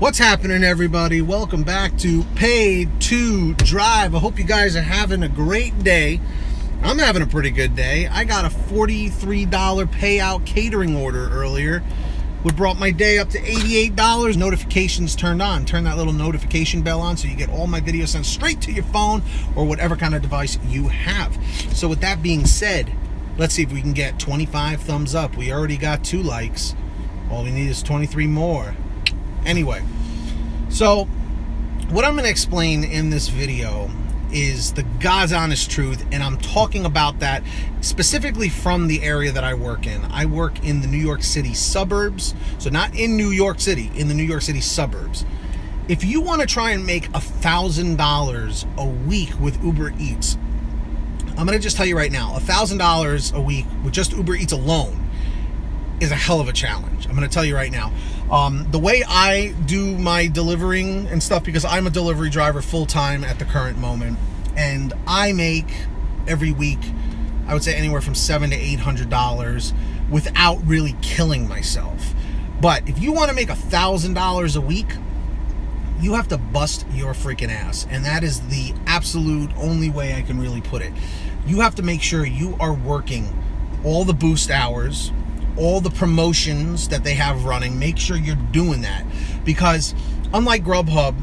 What's happening, everybody? Welcome back to Paid to Drive. I hope you guys are having a great day. I'm having a pretty good day. I got a $43 payout catering order earlier. Would brought my day up to $88. Notifications turned on. Turn that little notification bell on so you get all my videos sent straight to your phone or whatever kind of device you have. So with that being said, let's see if we can get 25 thumbs up. We already got two likes. All we need is 23 more. Anyway, so what I'm going to explain in this video is the God's honest truth, and I'm talking about that specifically from the area that I work in. I work in the New York City suburbs, so not in New York City, in the New York City suburbs. If you want to try and make a thousand dollars a week with Uber Eats, I'm going to just tell you right now, a thousand dollars a week with just Uber Eats alone is a hell of a challenge. I'm going to tell you right now. Um, the way I do my delivering and stuff, because I'm a delivery driver full time at the current moment, and I make every week, I would say anywhere from seven to eight hundred dollars without really killing myself. But if you want to make a thousand dollars a week, you have to bust your freaking ass. And that is the absolute only way I can really put it. You have to make sure you are working all the boost hours, all the promotions that they have running. Make sure you're doing that because unlike Grubhub,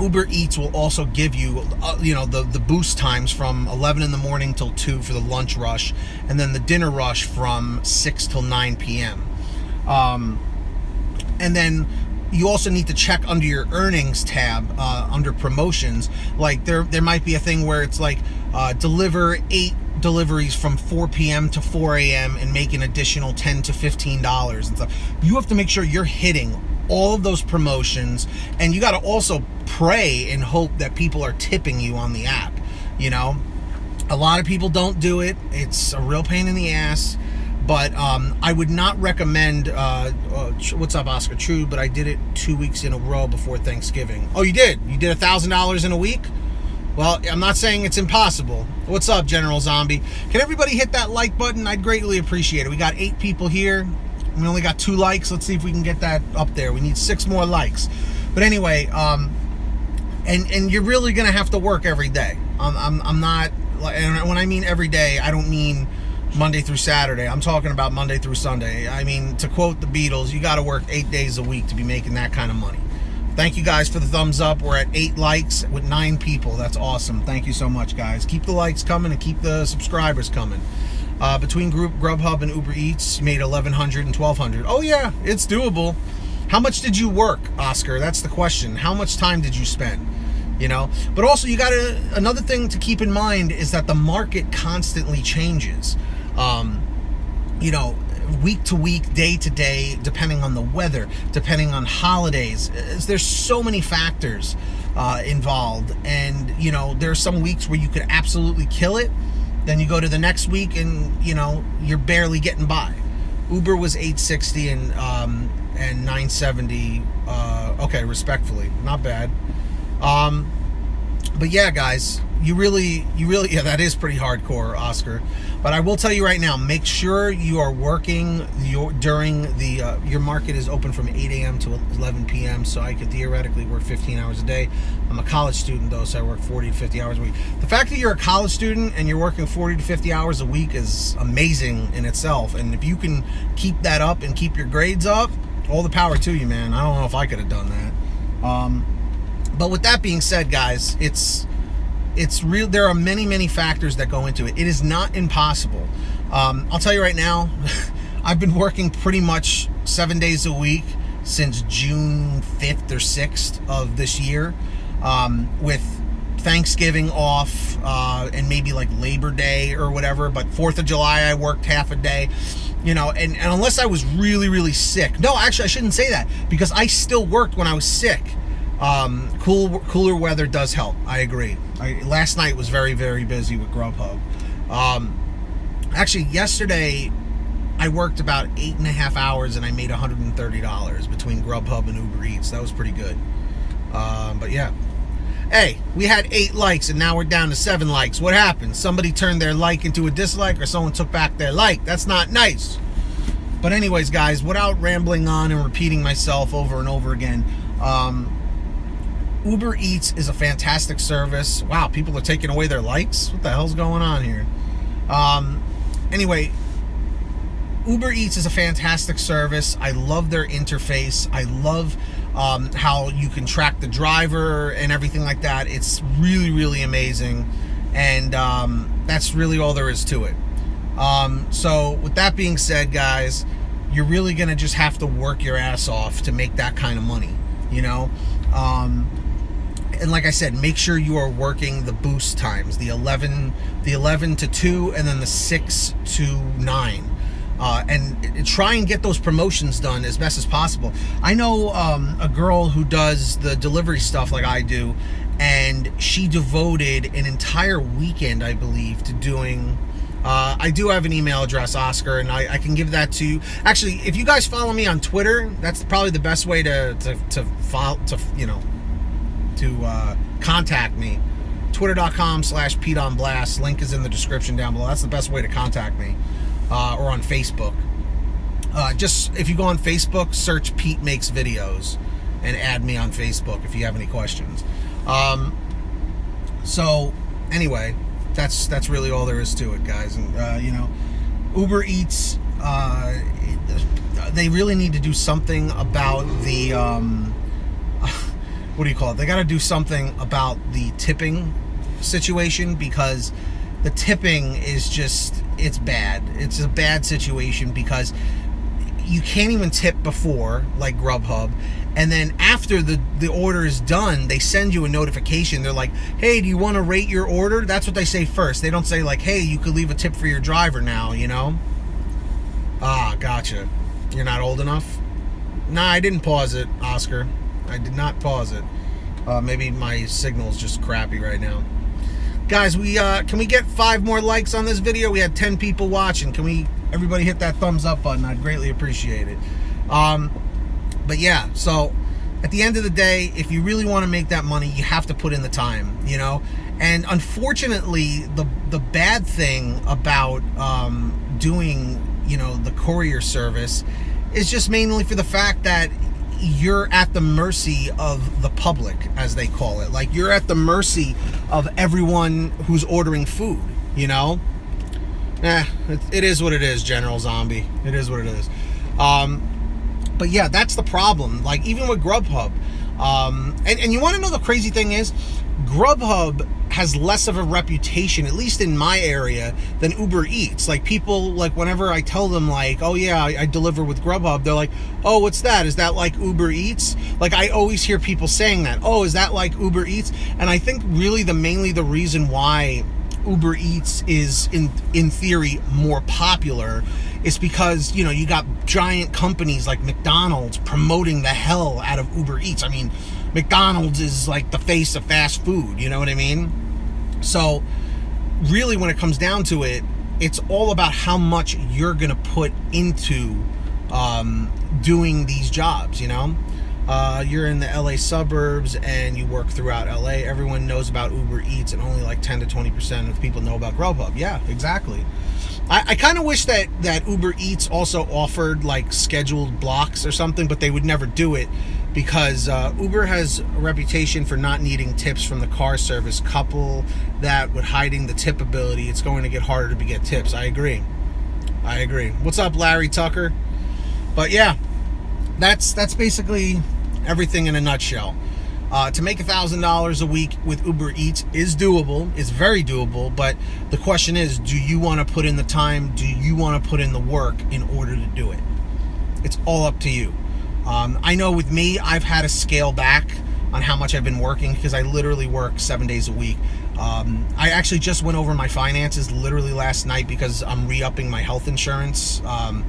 Uber Eats will also give you, uh, you know, the the boost times from 11 in the morning till 2 for the lunch rush, and then the dinner rush from 6 till 9 p.m. Um, and then you also need to check under your earnings tab uh, under promotions. Like there there might be a thing where it's like uh, deliver eight deliveries from 4 p.m. to 4 a.m. and make an additional 10 to 15 dollars and stuff. You have to make sure you're hitting all of those promotions and you got to also pray and hope that people are tipping you on the app, you know? A lot of people don't do it. It's a real pain in the ass. But um, I would not recommend. Uh, uh, what's up, Oscar? True, but I did it two weeks in a row before Thanksgiving. Oh, you did? You did a thousand dollars in a week? Well, I'm not saying it's impossible. What's up, General Zombie? Can everybody hit that like button? I'd greatly appreciate it. We got eight people here. We only got two likes. Let's see if we can get that up there. We need six more likes. But anyway, um, and and you're really gonna have to work every day. I'm I'm, I'm not. And when I mean every day, I don't mean Monday through Saturday. I'm talking about Monday through Sunday. I mean, to quote the Beatles, you got to work eight days a week to be making that kind of money. Thank you guys for the thumbs up. We're at eight likes with nine people. That's awesome. Thank you so much, guys. Keep the likes coming and keep the subscribers coming. Uh, between Group Grubhub and Uber Eats, you made 1100 and 1200. Oh yeah, it's doable. How much did you work, Oscar? That's the question. How much time did you spend? You know, but also you got to another thing to keep in mind is that the market constantly changes. Um, you know, week to week, day to day, depending on the weather, depending on holidays. There's so many factors uh, involved, and you know, there are some weeks where you could absolutely kill it. Then you go to the next week, and you know, you're barely getting by. Uber was 860 and um, and 970. Uh, okay, respectfully, not bad. Um, but yeah, guys, you really, you really, yeah, that is pretty hardcore, Oscar. But I will tell you right now, make sure you are working your during the uh, your market is open from 8 a.m. to 11 p.m. So I could theoretically work 15 hours a day. I'm a college student though, so I work 40 to 50 hours a week. The fact that you're a college student and you're working 40 to 50 hours a week is amazing in itself. And if you can keep that up and keep your grades up, all the power to you, man. I don't know if I could have done that. Um, but with that being said, guys, it's it's real. There are many, many factors that go into it. It is not impossible. Um, I'll tell you right now, I've been working pretty much seven days a week since June 5th or 6th of this year, um, with Thanksgiving off uh, and maybe like Labor Day or whatever. But Fourth of July, I worked half a day. You know, and, and unless I was really, really sick. No, actually, I shouldn't say that because I still worked when I was sick. Um, cool, cooler weather does help. I agree. I, last night was very, very busy with Grubhub. Um, actually, yesterday I worked about eight and a half hours and I made $130 between Grubhub and Uber Eats. That was pretty good. Um, but yeah. Hey, we had eight likes and now we're down to seven likes. What happened? Somebody turned their like into a dislike or someone took back their like. That's not nice. But anyways, guys, without rambling on and repeating myself over and over again, Um, Uber Eats is a fantastic service. Wow, people are taking away their likes. What the hell's going on here? Um, anyway, Uber Eats is a fantastic service. I love their interface. I love um, how you can track the driver and everything like that. It's really, really amazing. And um, that's really all there is to it. Um, so, with that being said, guys, you're really going to just have to work your ass off to make that kind of money, you know? Um, and like I said, make sure you are working the boost times, the 11, the 11 to 2, and then the 6 to 9. Uh, and try and get those promotions done as best as possible. I know um, a girl who does the delivery stuff like I do, and she devoted an entire weekend, I believe, to doing. Uh, I do have an email address, Oscar, and I, I, can give that to you. Actually, if you guys follow me on Twitter, that's probably the best way to to to follow to you know to uh, contact me. Twitter.com slash Pete on Blast. Link is in the description down below. That's the best way to contact me. Uh, or on Facebook. Uh, just if you go on Facebook, search Pete Makes Videos and add me on Facebook if you have any questions. Um, so, anyway, that's that's really all there is to it, guys. And uh, you know, Uber Eats, uh, they really need to do something about the. Um, what do you call it? They got to do something about the tipping situation because the tipping is just it's bad. It's a bad situation because you can't even tip before like Grubhub and then after the the order is done they send you a notification. They're like hey do you want to rate your order? That's what they say first. They don't say like hey you could leave a tip for your driver now you know? Ah gotcha. You're not old enough? Nah i didn't pause it oscar I did not pause it. Uh, maybe my signal is just crappy right now. Guys, we uh, can we get five more likes on this video? We had 10 people watching. Can we, everybody hit that thumbs up button? I'd greatly appreciate it. Um, but yeah, so at the end of the day, if you really want to make that money, you have to put in the time, you know? And unfortunately, the, the bad thing about um, doing, you know, the courier service is just mainly for the fact that you're at the mercy of the public, as they call it. Like you're at the mercy of everyone who's ordering food, you know? Eh, it, it is what it is, General Zombie. It is what it is. Um, but yeah, that's the problem. Like even with Grubhub. Um, and, and you want to know the crazy thing is, Grubhub has less of a reputation, at least in my area, than Uber Eats. Like people, like whenever I tell them, like, oh yeah, I, I, deliver with Grubhub, they're like, oh, what's that? Is that like Uber Eats? Like I always hear people saying that. Oh, is that like Uber Eats? And I think really the mainly the reason why Uber Eats is in in theory more popular is because you know you got giant companies like McDonald's promoting the hell out of Uber Eats. I mean, McDonald's is like the face of fast food. You know what I mean? So, really, when it comes down to it, it's all about how much you're to put into um, doing these jobs, you know? Uh, you're in the LA suburbs and you work throughout LA. Everyone knows about Uber Eats, and only like 10 to 20% of people know about Grubhub. Yeah, exactly. I, I kind of wish that, that Uber Eats also offered like scheduled blocks or something, but they would never do it because uh, Uber has a reputation for not needing tips from the car service. Couple that with hiding the tip ability, it's going to get harder to get tips. I agree. I agree. What's up, Larry Tucker? But yeah, that's that's basically everything in a nutshell. Uh, to make a thousand dollars a week with Uber Eats is doable. It's very doable, but the question is, do you want to put in the time? Do you want to put in the work in order to do it? It's all up to you. Um, I know with me, I've had to scale back on how much I've been working because I literally work seven days a week. Um, I actually just went over my finances literally last night because I'm re-upping my health insurance, um,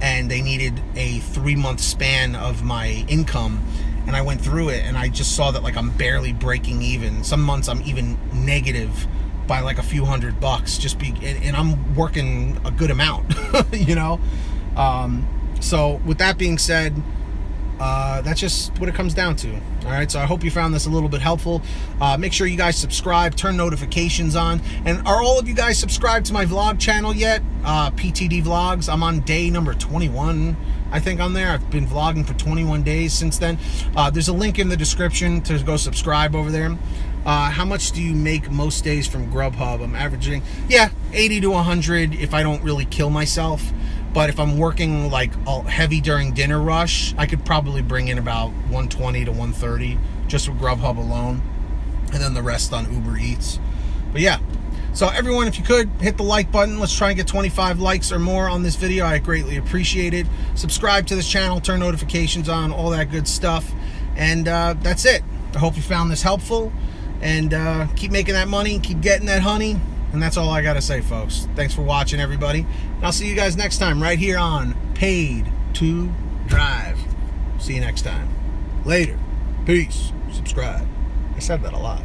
and they needed a three-month span of my income, and I went through it, and I just saw that like I'm barely breaking even. Some months I'm even negative by like a few hundred bucks, just be, and, and I'm working a good amount, you know. Um, so with that being said uh, that's just what it comes down to. All right, so I hope you found this a little bit helpful. Uh, make sure you guys subscribe, turn notifications on, and are all of you guys subscribed to my vlog channel yet? Uh, PTD Vlogs. I'm on day number 21. I think on there. I've been vlogging for 21 days since then. Uh, there's a link in the description to go subscribe over there. Uh, how much do you make most days from Grubhub? I'm averaging, yeah, 80 to 100 if I don't really kill myself. But if I'm working like heavy during dinner rush, I could probably bring in about 120 to 130 just with Grubhub alone. And then the rest on Uber Eats. But yeah, so everyone, if you could, hit the like button. Let's try and get 25 likes or more on this video. I greatly appreciate it. Subscribe to this channel, turn notifications on, all that good stuff. And uh, that's it. I hope you found this helpful. And uh, keep making that money, keep getting that honey. And that's all I got to say, folks. Thanks for watching, everybody. And I'll see you guys next time right here on Paid to Drive. See you next time. Later. Peace. Subscribe. I said that a lot.